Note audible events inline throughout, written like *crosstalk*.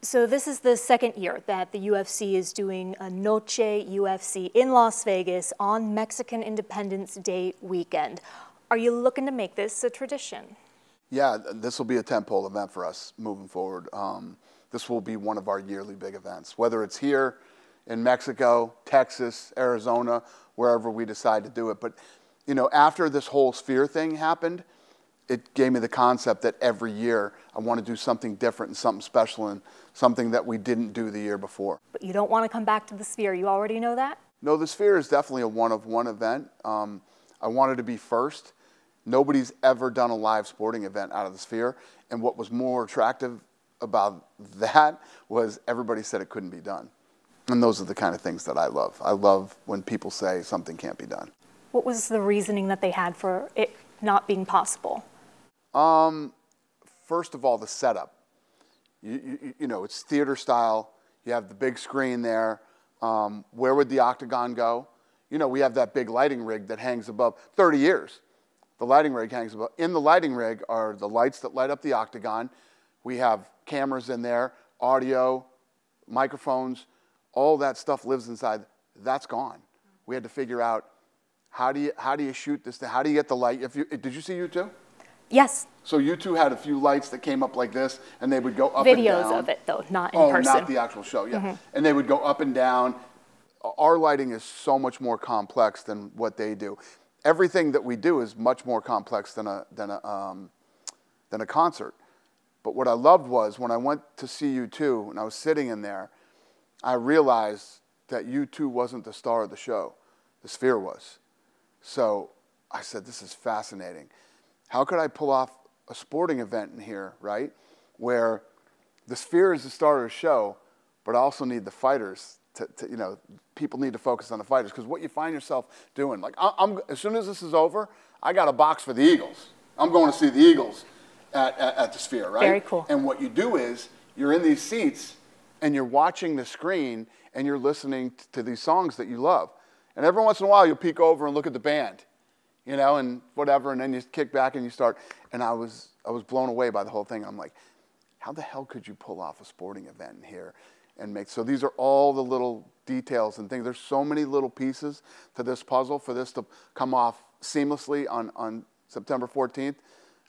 So this is the second year that the UFC is doing a Noche UFC in Las Vegas on Mexican Independence Day weekend. Are you looking to make this a tradition? Yeah, this will be a tentpole event for us moving forward. Um, this will be one of our yearly big events, whether it's here in Mexico, Texas, Arizona, wherever we decide to do it. But you know, after this whole sphere thing happened, it gave me the concept that every year I want to do something different and something special and something that we didn't do the year before. But you don't want to come back to the Sphere. You already know that? No, the Sphere is definitely a one of one event. Um, I wanted to be first. Nobody's ever done a live sporting event out of the Sphere. And what was more attractive about that was everybody said it couldn't be done. And those are the kind of things that I love. I love when people say something can't be done. What was the reasoning that they had for it not being possible? Um, first of all, the setup. You, you, you, know, it's theater style. You have the big screen there. Um, where would the octagon go? You know, we have that big lighting rig that hangs above 30 years. The lighting rig hangs above. In the lighting rig are the lights that light up the octagon. We have cameras in there, audio, microphones, all that stuff lives inside. That's gone. We had to figure out how do you, how do you shoot this? How do you get the light? If you, did you see U2? Yes. So U2 had a few lights that came up like this, and they would go up Videos and down. Videos of it, though, not in oh, person. not the actual show, yeah. Mm-hmm. And they would go up and down. Our lighting is so much more complex than what they do. Everything that we do is much more complex than a, than a, um, than a concert. But what I loved was when I went to see U2 and I was sitting in there, I realized that U2 wasn't the star of the show. The Sphere was. So I said, this is fascinating how could I pull off a sporting event in here, right? Where the sphere is the star of the show, but I also need the fighters to, to you know, people need to focus on the fighters because what you find yourself doing, like I'm, as soon as this is over, I got a box for the Eagles. I'm going to see the Eagles at, at, at the sphere, right? Very cool. And what you do is you're in these seats and you're watching the screen and you're listening to these songs that you love. And every once in a while, you'll peek over and look at the band you know, and whatever, and then you kick back and you start. And I was, I was blown away by the whole thing. I'm like, how the hell could you pull off a sporting event here and make? So these are all the little details and things. There's so many little pieces to this puzzle for this to come off seamlessly on, on September 14th.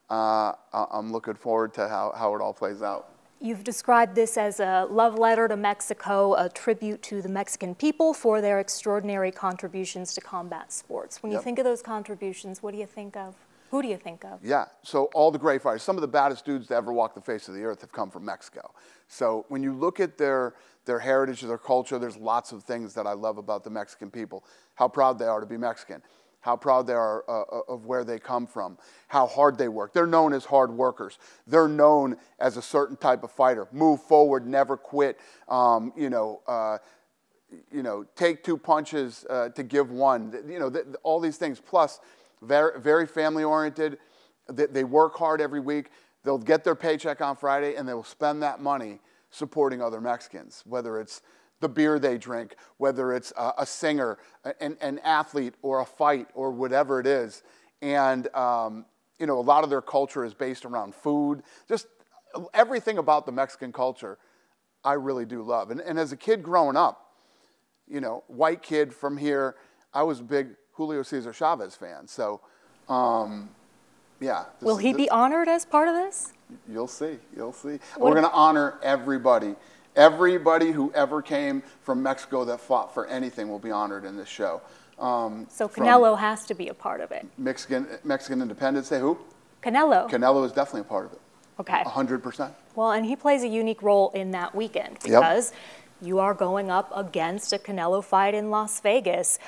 Uh, I'm looking forward to how, how it all plays out. You've described this as a love letter to Mexico, a tribute to the Mexican people for their extraordinary contributions to combat sports. When yep. you think of those contributions, what do you think of? Who do you think of? Yeah, so all the great fighters, some of the baddest dudes to ever walk the face of the earth have come from Mexico. So when you look at their, their heritage, their culture, there's lots of things that I love about the Mexican people. How proud they are to be Mexican how proud they are uh, uh, of where they come from, how hard they work. They're known as hard workers. They're known as a certain type of fighter. Move forward, never quit. Um, you know, uh, you know, take two punches uh, to give one. You know, th- all these things. Plus, very, very family oriented. They, they work hard every week. They'll get their paycheck on Friday, and they will spend that money supporting other Mexicans, whether it's the beer they drink, whether it's a, a singer, an, an, athlete, or a fight, or whatever it is. And, um, you know, a lot of their culture is based around food. Just everything about the Mexican culture, I really do love. And, and as a kid growing up, you know, white kid from here, I was a big Julio Cesar Chavez fan. So, um, yeah. Will he this, be honored as part of this? You'll see. You'll see. What We're going to honor everybody. Everybody who ever came from Mexico that fought for anything will be honored in this show. Um, so Canelo has to be a part of it. Mexican Mexican Independence Day. Who? Canelo. Canelo is definitely a part of it. Okay. hundred percent. Well, and he plays a unique role in that weekend because yep. you are going up against a Canelo fight in Las Vegas.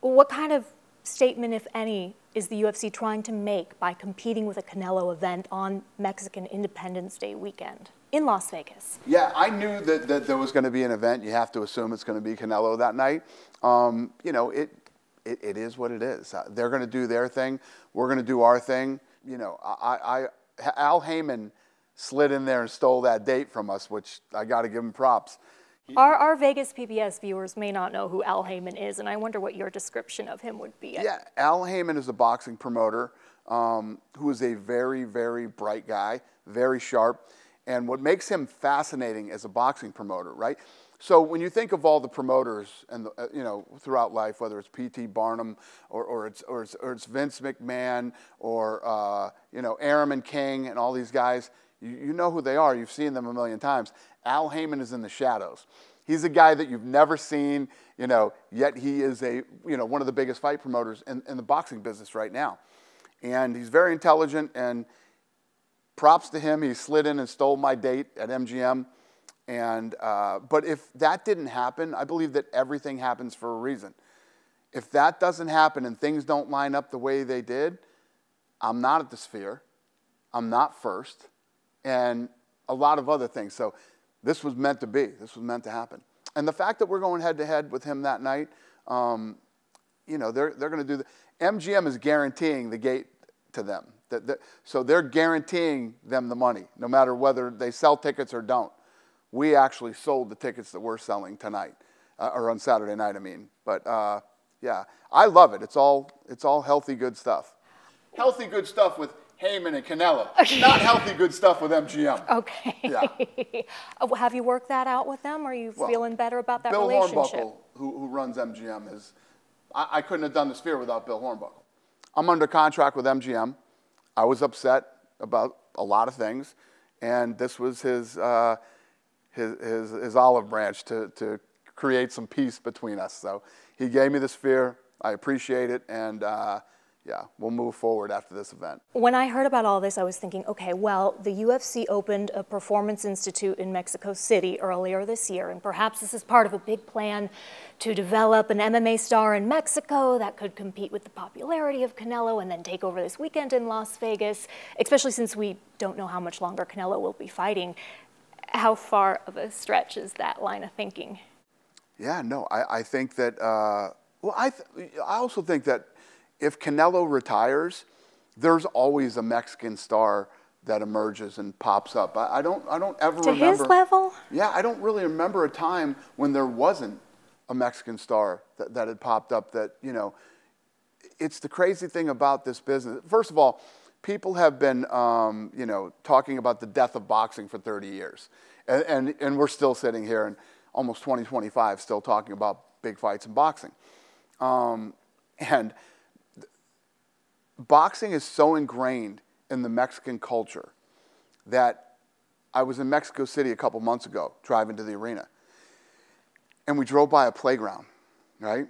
What kind of statement, if any, is the UFC trying to make by competing with a Canelo event on Mexican Independence Day weekend? In Las Vegas. Yeah, I knew that, that there was going to be an event. You have to assume it's going to be Canelo that night. Um, you know, it, it, it is what it is. Uh, they're going to do their thing. We're going to do our thing. You know, I, I, Al Haymon slid in there and stole that date from us, which I got to give him props. Our, our Vegas PBS viewers may not know who Al Haymon is, and I wonder what your description of him would be. Yeah, Al Haymon is a boxing promoter um, who is a very, very bright guy, very sharp and what makes him fascinating as a boxing promoter, right? So when you think of all the promoters and uh, you know throughout life, whether it's P.T. Barnum or, or, it's, or, it's, or it's Vince McMahon or uh, you know Arum King and all these guys, you, you know who they are. You've seen them a million times. Al Haymon is in the shadows. He's a guy that you've never seen, you know, yet he is a you know one of the biggest fight promoters in, in the boxing business right now, and he's very intelligent and. Props to him. He slid in and stole my date at MGM and, uh, but if that didn't happen, I believe that everything happens for a reason. If that doesn't happen and things don't line up the way they did, I'm not at the sphere. I'm not first. And a lot of other things. So this was meant to be. This was meant to happen. And the fact that we're going head to head with him that night, um, you know, they're, they're going to do the. MGM is guaranteeing the gate to them. That, so they're guaranteeing them the money, no matter whether they sell tickets or don't we actually sold the tickets that we're selling tonight, uh, or on Saturday night, I mean. But uh, yeah, I love it. It's all, it's all healthy, good stuff. Healthy, good stuff with Haymon and Canelo, not healthy, good stuff with MGM. Okay. Yeah. *laughs* Uh, have you worked that out with them? Are you well, feeling better about that Bill relationship? Hornbuckle, who, who runs MGM, is, I, I couldn't have done the Sphere without Bill Hornbuckle. I'm under contract with MGM. I was upset about a lot of things, and this was his, uh, his, his, his olive branch to, to create some peace between us. So he gave me this Sphere. I appreciate it. And uh, yeah, we'll move forward after this event. When I heard about all this, I was thinking, okay, well, the UFC opened a performance institute in Mexico City earlier this year, and perhaps this is part of a big plan to develop an MMA star in Mexico that could compete with the popularity of Canelo and then take over this weekend in Las Vegas, especially since we don't know how much longer Canelo will be fighting how far of a stretch is that line of thinking? Yeah, no, I, I think that, uh, well, I, th- I also think that if Canelo retires, there's always a Mexican star that emerges and pops up. I, I don't, I don't ever to remember. his level? Yeah, I don't really remember a time when there wasn't a Mexican star that, that had popped up that, you know, it's the crazy thing about this business. First of all, people have been, um, you know, talking about the death of boxing for 30 years. And, and, and, we're still sitting here in almost 2025 still talking about big fights in boxing. Um, and boxing is so ingrained in the Mexican culture that I was in Mexico City a couple months ago driving to the arena. And we drove by a playground, right?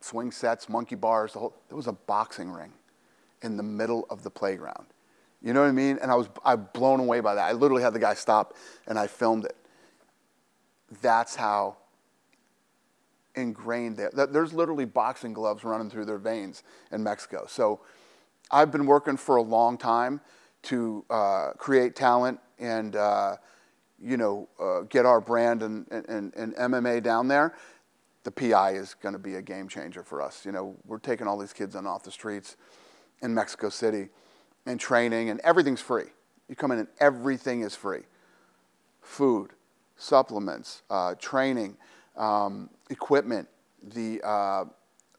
Swing sets, monkey bars, the whole, there was a boxing ring in the middle of the playground. You know what I mean? And I was I blown away by that. I literally had the guy stop and I filmed it. That's how ingrained they There's literally boxing gloves running through their veins in Mexico. So I've been working for a long time to uh, create talent and uh, you know uh, get our brand and, and, and MMA down there. The PI is going to be a game changer for us. You know, we're taking all these kids on off the streets in Mexico City and training, and everything's free. You come in and everything is free food, supplements, uh, training, um, equipment, the uh,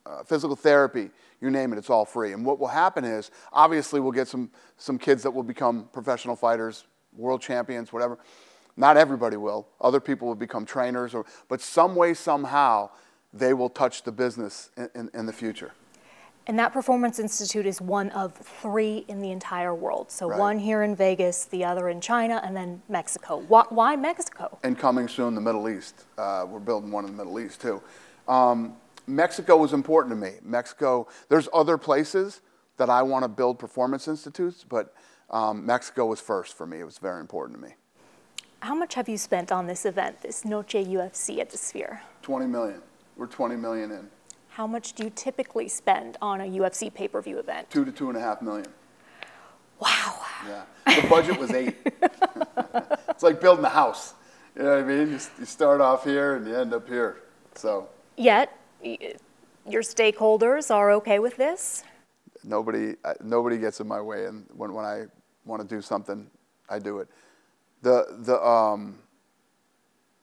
uh, physical therapy, you name it, it's all free. And what will happen is, obviously, we'll get some, some kids that will become professional fighters, world champions, whatever. Not everybody will. Other people will become trainers, or, but some way, somehow, they will touch the business in, in, in the future. And that Performance Institute is one of three in the entire world. So right. one here in Vegas, the other in China, and then Mexico. Why, why Mexico? And coming soon, the Middle East. Uh, we're building one in the Middle East too. Um, Mexico was important to me. Mexico, there's other places that I want to build performance institutes, but um, Mexico was first for me. It was very important to me. How much have you spent on this event, this Noche UFC at the Sphere? 20 million. We're 20 million in. How much do you typically spend on a UFC pay per view event? Two to two and a half million. Wow. Yeah. The budget was eight. *laughs* it's like building a house. You know what I mean? You, you start off here and you end up here. So. Yet, your stakeholders are okay with this? Nobody, nobody gets in my way, and when, when I want to do something, I do it. The, the, um,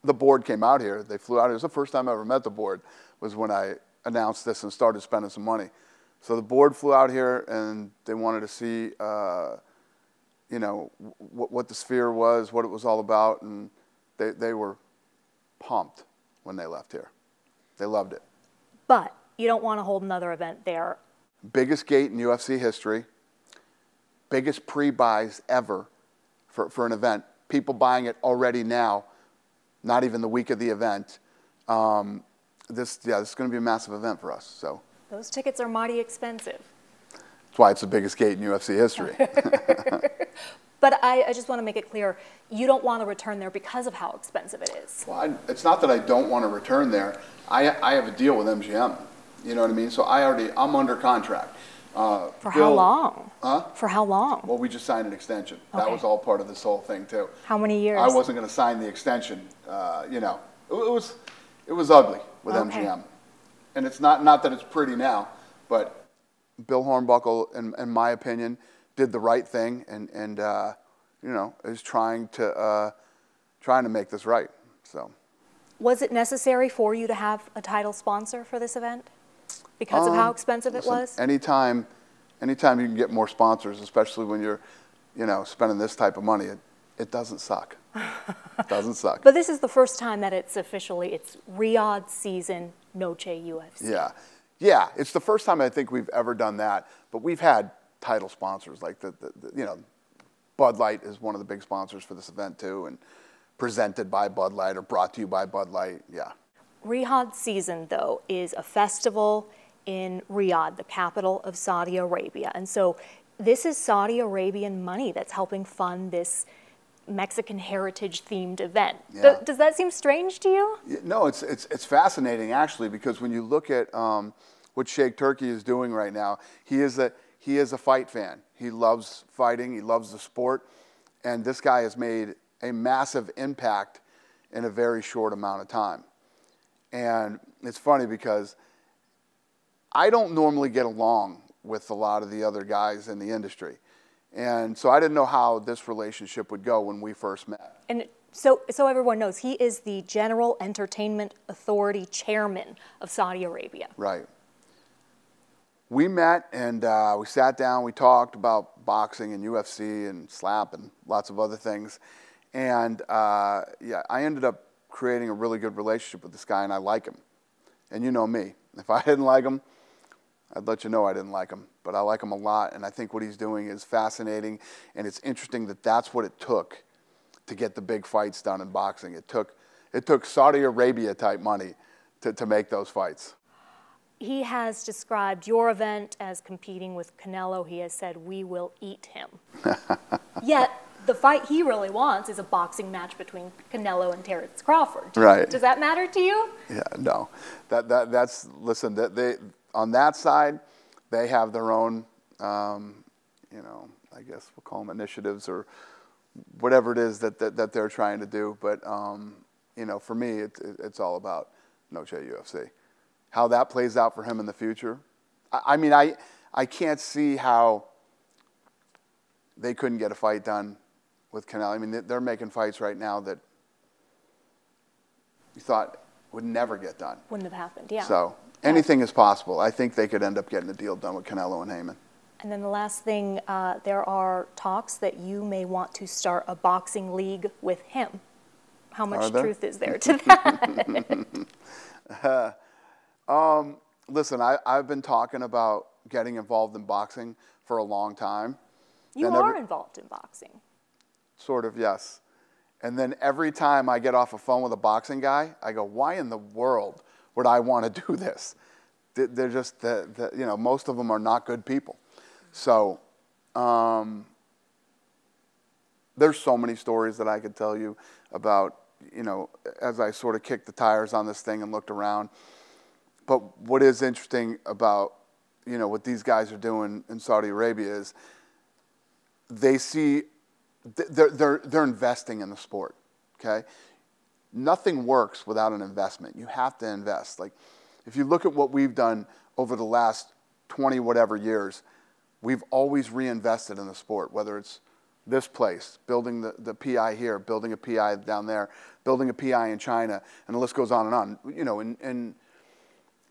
the board came out here. They flew out. It was the first time I ever met the board. Was when I announced this and started spending some money. So the board flew out here and they wanted to see uh, you know, what, what the sphere was, what it was all about, and they, they were pumped when they left here. They loved it. But you don't want to hold another event there. Biggest gate in UFC history, biggest pre buys ever for, for an event. People buying it already now, not even the week of the event. Um, this, yeah, this is going to be a massive event for us. So those tickets are mighty expensive. That's why it's the biggest gate in UFC history. *laughs* *laughs* but I, I, just want to make it clear, you don't want to return there because of how expensive it is. Well, I, it's not that I don't want to return there. I, I have a deal with MGM. You know what I mean? So I already, I'm under contract. Uh, For Bill, how long? Huh? For how long? Well, we just signed an extension. Okay. That was all part of this whole thing too. How many years? I wasn't going to sign the extension. Uh, you know, it, it, was it was ugly with okay. MGM, and it's not not that it's pretty now, but Bill Hornbuckle, in, in my opinion, did the right thing, and and uh, you know is trying to uh, trying to make this right. So. Was it necessary for you to have a title sponsor for this event? because um, of how um, expensive listen, it was? Anytime, anytime you can get more sponsors, especially when you're, you know, spending this type of money, it, it doesn't suck. it doesn't suck. But this is the first time that it's officially, it's Riyadh season Noche UFC. Yeah. Yeah, it's the first time I think we've ever done that. But we've had title sponsors like the, the, the you know, Bud Light is one of the big sponsors for this event too, and presented by Bud Light or brought to you by Bud Light. Yeah. Riyadh season, though, is a festival in Riyadh, the capital of Saudi Arabia. And so this is Saudi Arabian money that's helping fund this Mexican heritage themed event. Yeah. does that seem strange to you? No, it's, it's, it's fascinating actually because when you look at um, what Sheikh Turki is doing right now, he is, a, he is a fight fan. He loves fighting, he loves the sport, and this guy has made a massive impact in a very short amount of time. And it's funny because I don't normally get along with a lot of the other guys in the industry. And so I didn't know how this relationship would go when we first met. And so, so everyone knows, he is the General Entertainment Authority Chairman of Saudi Arabia. Right. We met and uh, we sat down, we talked about boxing and UFC and slap and lots of other things. And uh, yeah, I ended up creating a really good relationship with this guy and I like him. And you know me. If I *laughs* didn't like him, I'd let you know I didn't like him, but I like him a lot, and I think what he's doing is fascinating, and it's interesting that that's what it took to get the big fights done in boxing. It took, it took Saudi Arabia type money to, to make those fights. He has described your event as competing with Canelo. He has said, We will eat him. *laughs* Yet, the fight he really wants is a boxing match between Canelo and Terence Crawford. Right. Does that matter to you? Yeah, no. That, that, that's, listen, that they, on that side, they have their own, um, you know, I guess we'll call them initiatives or whatever it is that, that, that they're trying to do. But, um, you know, for me, it, it, it's all about Noche UFC. How that plays out for him in the future. I, I mean, I, I can't see how they couldn't get a fight done with Canelo. I mean, they're making fights right now that you thought would never get done. Wouldn't have happened, yeah. So anything is possible. I think they could end up getting a deal done with Canelo and Haymon. And then the last thing, uh, there are talks that you may want to start a boxing league with him. How much truth is there *laughs* to that? *laughs* uh, um, listen, I, have been talking about getting involved in boxing for a long time. You are every, involved in boxing. Sort of, yes. And then every time I get off a phone with a boxing guy, I go, why in the world would I want to do this? They're just, the, the, you know, most of them are not good people. So um, there's so many stories that I could tell you about, you know, as I sort of kicked the tires on this thing and looked around. But what is interesting about, you know, what these guys are doing in Saudi Arabia is they see, they're, they're, they're investing in the sport, okay? Nothing works without an investment. You have to invest. Like, if you look at what we've done over the last 20 whatever years, we've always reinvested in the sport, whether it's this place, building the, the PI here, building a PI down there, building a PI in China, and the list goes on and on. You know, in, in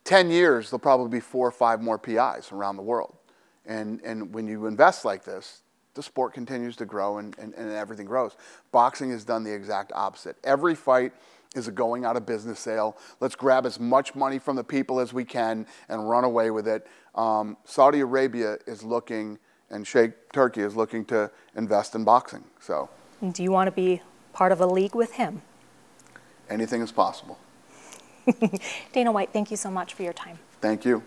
10 years, there'll probably be four or five more PIs around the world. And, and when you invest like this, the sport continues to grow and, and, and everything grows. Boxing has done the exact opposite. Every fight is a going out of business sale. Let's grab as much money from the people as we can and run away with it. Um, Saudi Arabia is looking, and Sheikh Turki is looking to invest in boxing. So, do you want to be part of a league with him? Anything is possible. *laughs* Dana White, thank you so much for your time. Thank you.